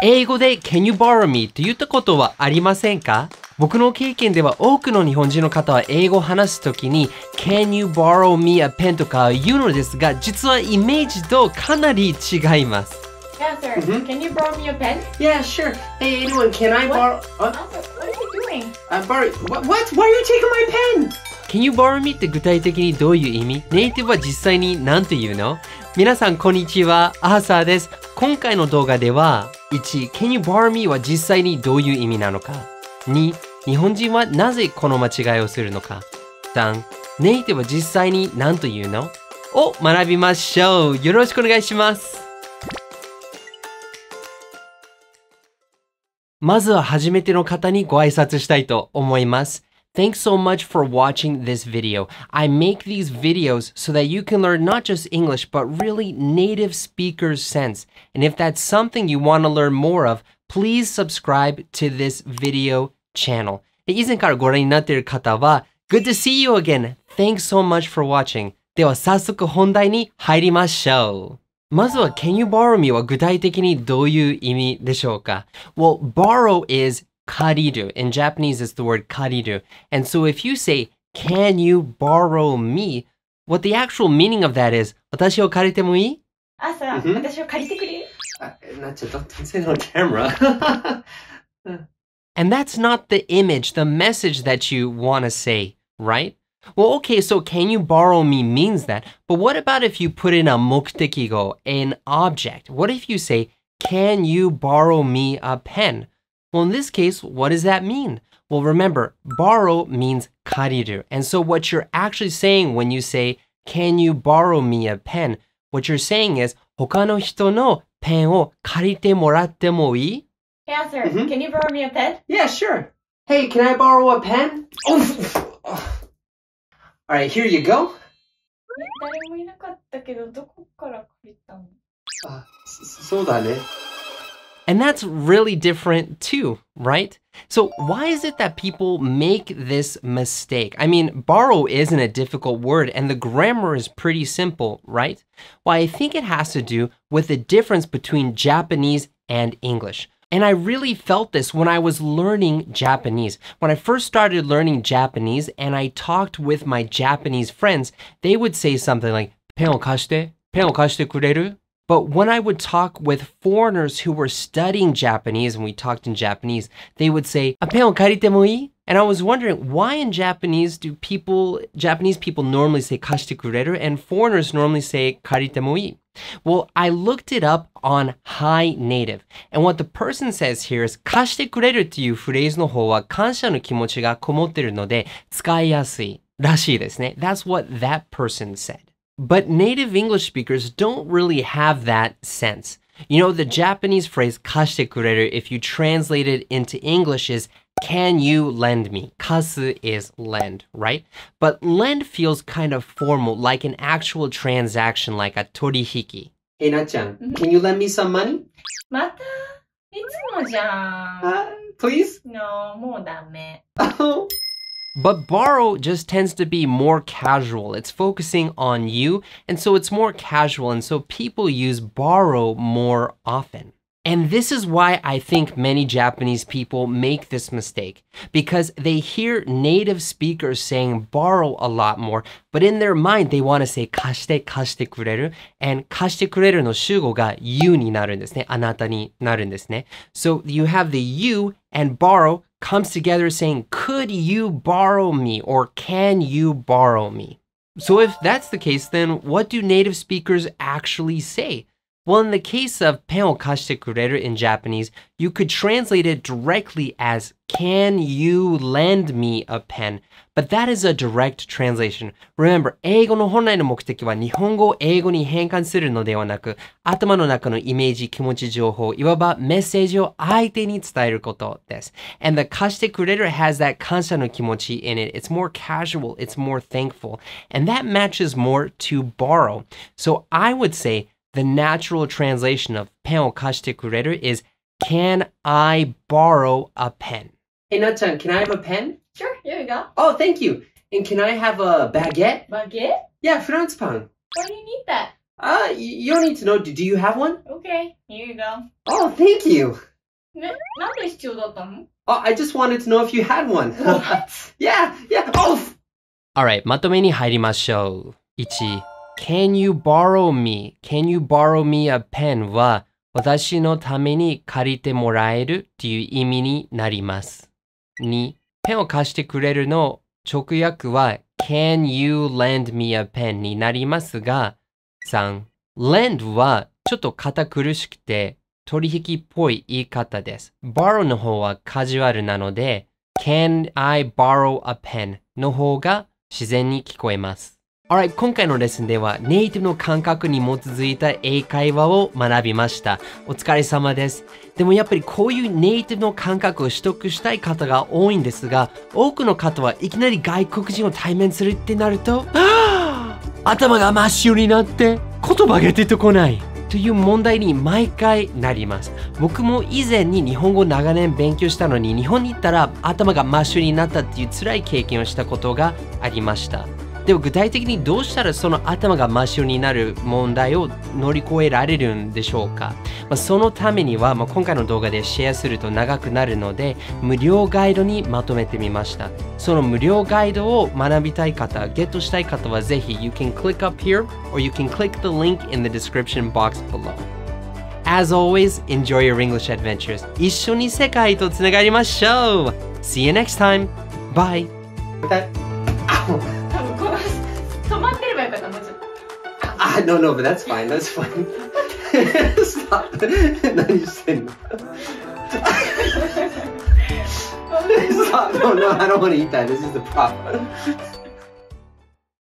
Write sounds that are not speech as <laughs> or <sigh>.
英語で Can you borrow me と言ったことはありませんか僕の経験では多くの日本人の方は英語を話すときに Can you borrow me a pen とか言うのですが実はイメージとかなり違います。Yeah, sir. Mhm. Can you borrow me a pen? Yeah, sure. Hey, anyone, can I borrow... Uh, what are you doing? uh, borrow... What? what? Why are you taking my pen? Can you borrow me って具体的にどういう意味ネイティブは実際に何て言うの皆さんこんにちは、アーサーです。今回の動画では1、Can you borrow me は実際にどういう意味なのか？2、日本人はなぜこの間違いをするのか？3、ネイティブは実際に何と言うの？を学びましょう。よろしくお願いします。まずは初めての方にご挨拶したいと思います。Thanks so much for watching this video. I make these videos so that you can learn not just English, but really native speakers' sense. And if that's something you want to learn more of, please subscribe to this video channel. で以前からご覧になっている方は、Good to see you again. Thanks so much for watching. では早速本題に入りましょう。まずは Can you borrow me は具体的にどういう意味でしょうか Well, borrow is kariru. In Japanese, it's the word kariru. And so if you say, Can you borrow me? What the actual meaning of that is, 私を借りてもいいあ、さ、 Mhm. 私を借りてくれる Not to, don't, <laughs> don't say that on camera. and that's not the image, the message that you want to say, right? Well, okay, so can you borrow me means that. But what about if you put in a muktekigo, an object? What if you say, can you borrow me a pen? Well, in this case, what does that mean? Well, remember, borrow means kariru. And so what you're actually saying when you say, can you borrow me a pen? What you're saying is, 他の人のペンを借りてもらってもいい Yeah, sir. Mhm. Can you borrow me a pen? Yeah, sure. Hey, can I borrow a pen? All right, here you go. 誰もいなかったけど、どこから借りたのそうだね. and that's really different too, right? So why is it that people make this mistake? I mean, borrow isn't a difficult word and the grammar is pretty simple, right? Well, I think it has to do with the difference between Japanese and English. And I really felt this when I was learning Japanese. When I first started learning Japanese and I talked with my Japanese friends, they would say something like, pen o kashite, pen o kashite kureru, but when I would talk with foreigners who were studying Japanese and we talked in Japanese, they would say, "Apen And I was wondering why in Japanese do people Japanese people normally say kashite kureru and foreigners normally say karite. Well, I looked it up on HiNative. And what the person says here is 貸してくれるっていうフレーズの方は感謝の気持ちがこもってるので使いやすいらしいですね。That's what that person said. But native English speakers don't really have that sense. You know, the Japanese phrase kashite kureru, if you translate it into English, is can you lend me? Kasu is lend, right? But lend feels kind of formal, like an actual transaction, like a torihiki. Hey, Natchan, mm-hmm. can you lend me some money? Mata? Itsumo jan. Uh, please? No, more dame. <laughs> Oh. But borrow just tends to be more casual. It's focusing on you, and so it's more casual, and so people use borrow more often. And this is why I think many Japanese people make this mistake because they hear native speakers saying borrow a lot more, but in their mind they want to say kashite kashite and kashite you ni. So you have the you and borrow comes together saying could you borrow me or can you borrow me? So if that's the case, then what do native speakers actually say? Well, in the case of ペンを貸してくれる in Japanese, you could translate it directly as Can you lend me a pen? But that is a direct translation. Remember, 英語の本来の目的は日本語を英語に変換するのではなく、頭の中のイメージ、気持ち、情報、いわばメッセージを相手に伝えることです。And the 貸してくれる has that 感謝の気持ち in it. It's more casual, it's more thankful, and that matches more to borrow. So I would say the natural translation of ペンを貸してくれる is Can I borrow a pen? Hey, Natchan, can I have a pen? Sure, here you go. Oh, thank you. And can I have a baguette? バゲ Yeah, France pan. Why do you need that? Uh, y- you don't need to know. Do do you have one? Okay, here you go. Oh, thank you. ね、なんで必要だったの Oh, I just wanted to know if you had one. What? <laughs> yeah, yeah. Oh! Alright, まとめに入りましょう。1. Can you borrow me? Can you borrow me a pen? は私のために借りてもらえる？という意味になります。2. ペンを貸してくれるの直訳は Can you lend me a pen? になりますが 3. lend はちょっと堅苦しくて取引っぽい言い方です。borrow の方はカジュアルなので Can I borrow a pen? の方が自然に聞こえます。Alright, 今回のレッスンではネイティブの感覚に基づいた英会話を学びました。お疲れ様です。でもやっぱりこういうネイティブの感覚を取得したい方が多いんですが、多くの方はいきなり外国人を対面するってなると、<gasps> 頭が真っ白になって言葉が出てこない。という問題に毎回なります。僕も以前に日本語を長年勉強したのに日本に行ったら頭が真っ白になったっていう辛い経験をしたことがありました。でも具体的にどうしたらその頭が真っ白になる問題を乗り越えられるんでしょうか、まあ、そのためには、まあ、今回の動画でシェアすると長くなるので無料ガイドにまとめてみました。その無料ガイドを学びたい方ゲットしたい方はぜひ You can click up here or you can click the link in the description box below. As always, enjoy your English adventures. 一緒に世界とつながりましょう。See you next time! Bye! Ah, no, no, but that's fine. That's fine. <laughs> Stop. No, you shouldn't. <laughs> Stop. No, no, I don't want to eat that. This is the problem.